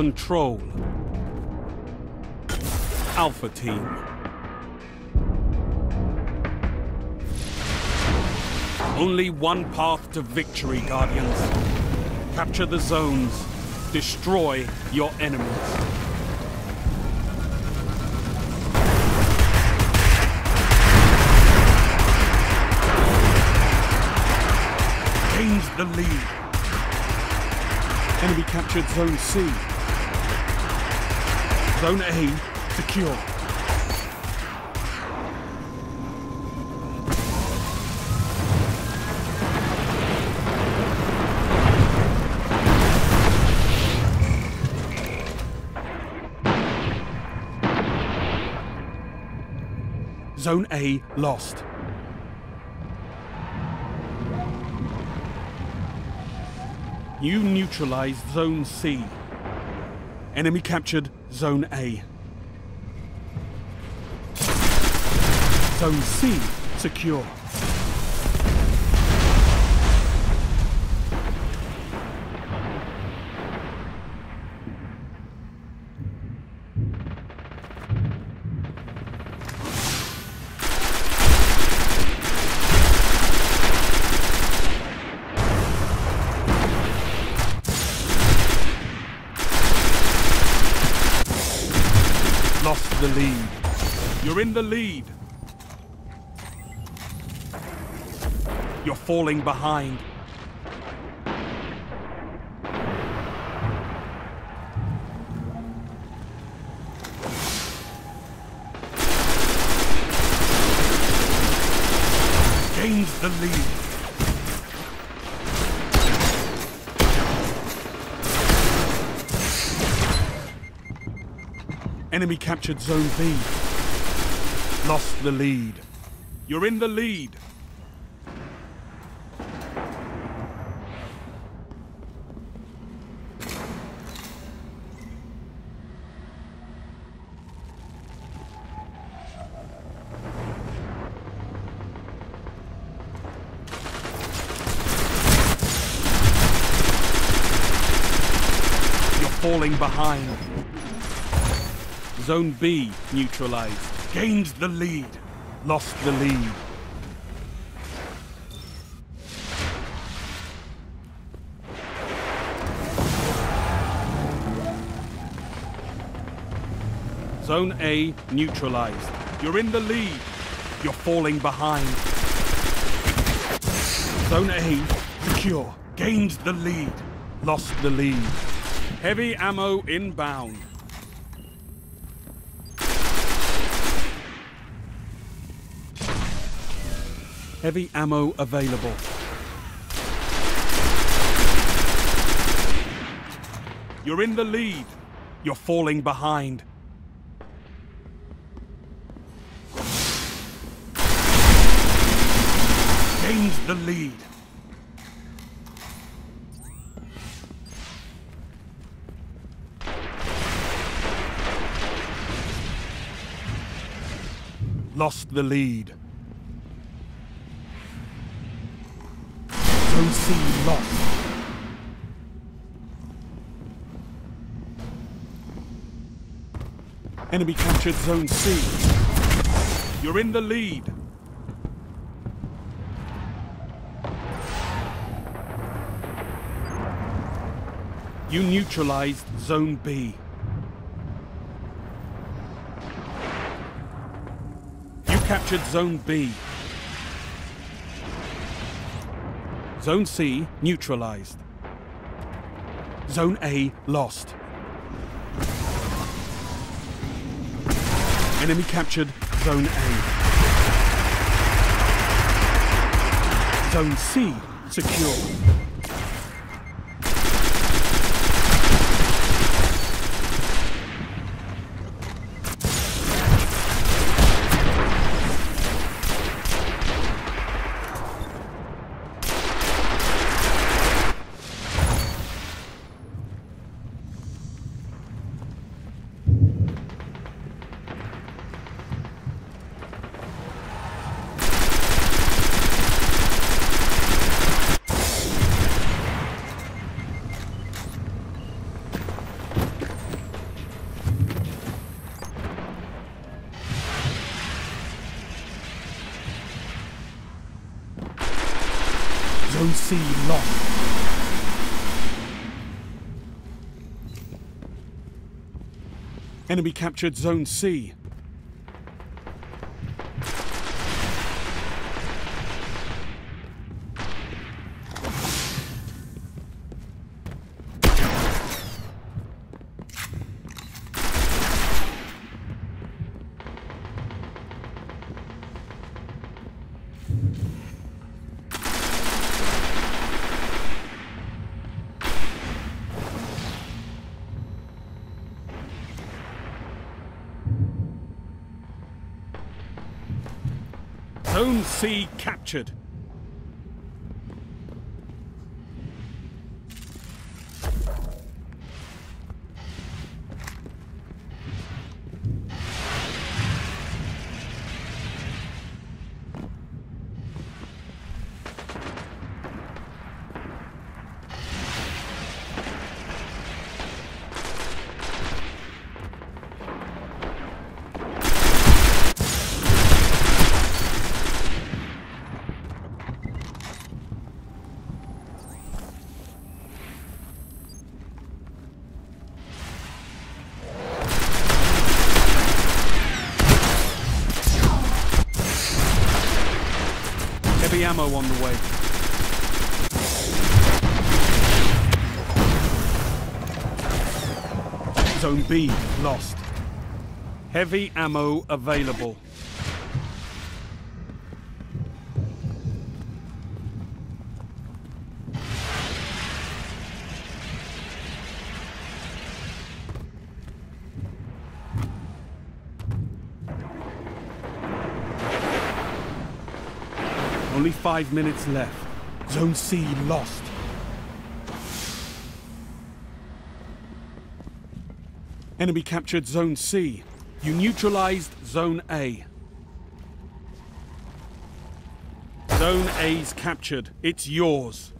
Control. Alpha Team. Only one path to victory, Guardians. Capture the zones. Destroy your enemies. The lead. Enemy captured Zone C. Zone A secure. Zone A lost. You neutralized Zone C. Enemy captured Zone A. Zone C secure. Lost the lead. You're in the lead. You're falling behind. Gains the lead. Enemy captured Zone B. Lost the lead. You're in the lead. You're falling behind. Zone B neutralized. Gained the lead. Lost the lead. Zone A neutralized. You're in the lead. You're falling behind. Zone A secure. Gained the lead. Lost the lead. Heavy ammo inbound. Heavy ammo available. You're in the lead. You're falling behind. Gained the lead. Lost the lead. Lost. Enemy captured Zone C. You're in the lead. You neutralized Zone B. You captured Zone B. Zone C neutralized. Zone A lost. Enemy captured Zone A. Zone C secure. Zone C lost. Enemy captured Zone C. Zone C captured. Ammo on the way. Zone B lost. Heavy ammo available. Only five minutes left. Zone C lost. Enemy captured Zone C. You neutralized Zone A. Zone A's captured. It's yours.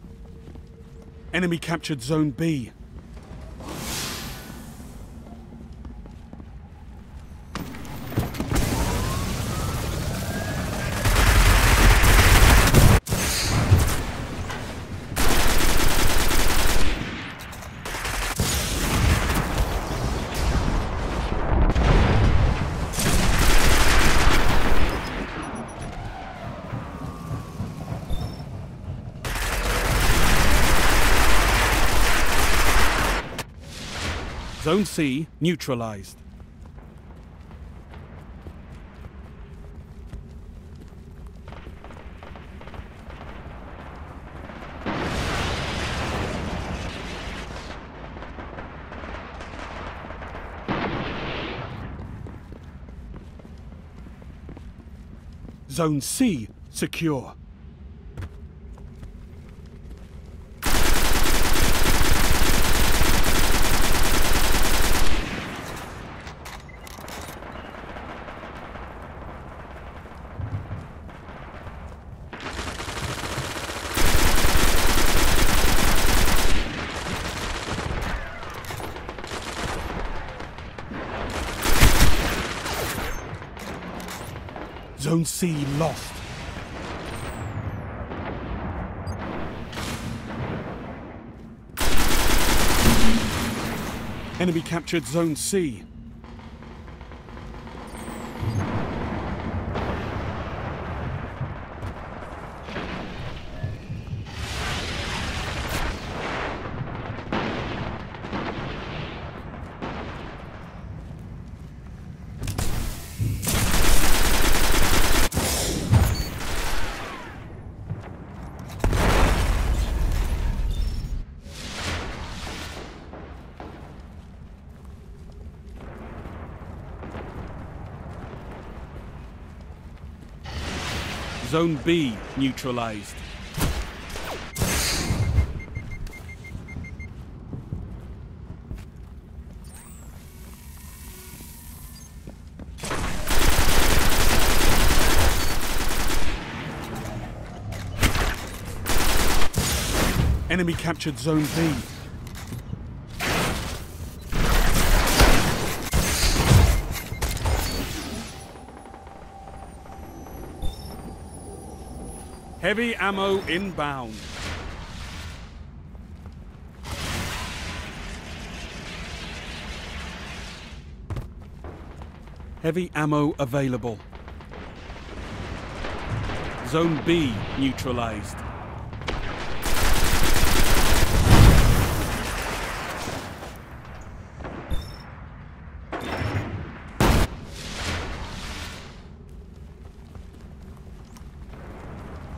Enemy captured Zone B. Zone C neutralized. Zone C secure. Zone C lost. Enemy captured Zone C. Zone B neutralized. Enemy captured Zone B. Heavy ammo inbound. Heavy ammo available. Zone B neutralized.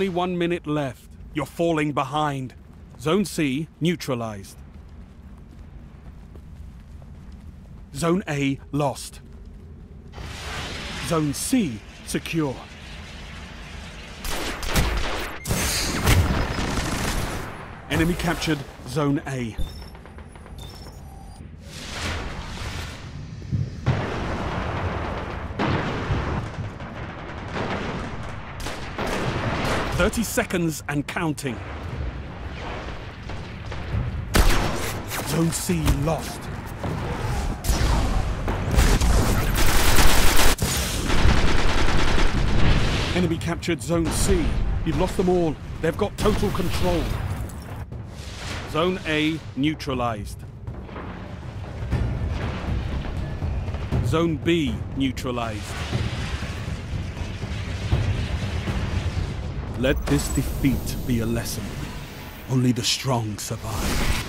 Only one minute left. You're falling behind. Zone C neutralized. Zone A lost. Zone C secure. Enemy captured Zone A. Thirty seconds and counting. Zone C lost. Enemy captured Zone C. You've lost them all. They've got total control. Zone A neutralized. Zone B neutralized. Let this defeat be a lesson. Only the strong survive.